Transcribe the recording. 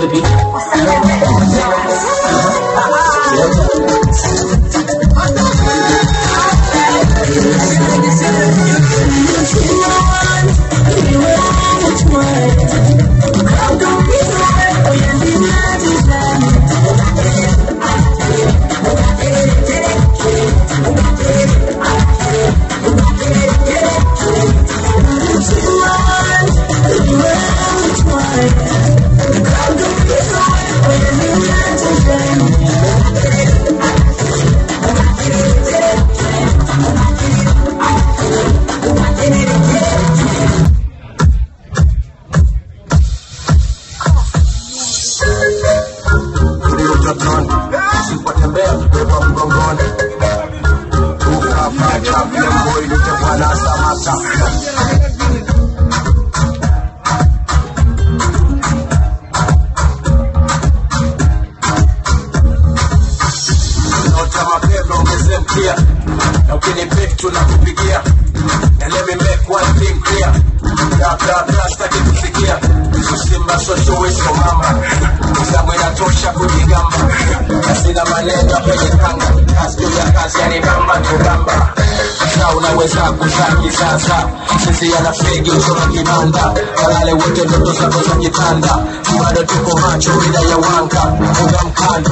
the beat. Usipotembea kubeba mgongoni ukafa champion boy nitakuwa samata Nota mapema ongeze mkia na ukinipik tunakupigia and let me make one thing clear bla bla bla sitaki kusikia Simba sosho weso mama maneno kujipanga, kazi ya kazi yanibamba kubamba sasa unaweza kusaki sasa sisi yanafegi usoma kibanda kalale wote ndoto zako za kitanda bado tuko macho ila ya wanga uga mkanda.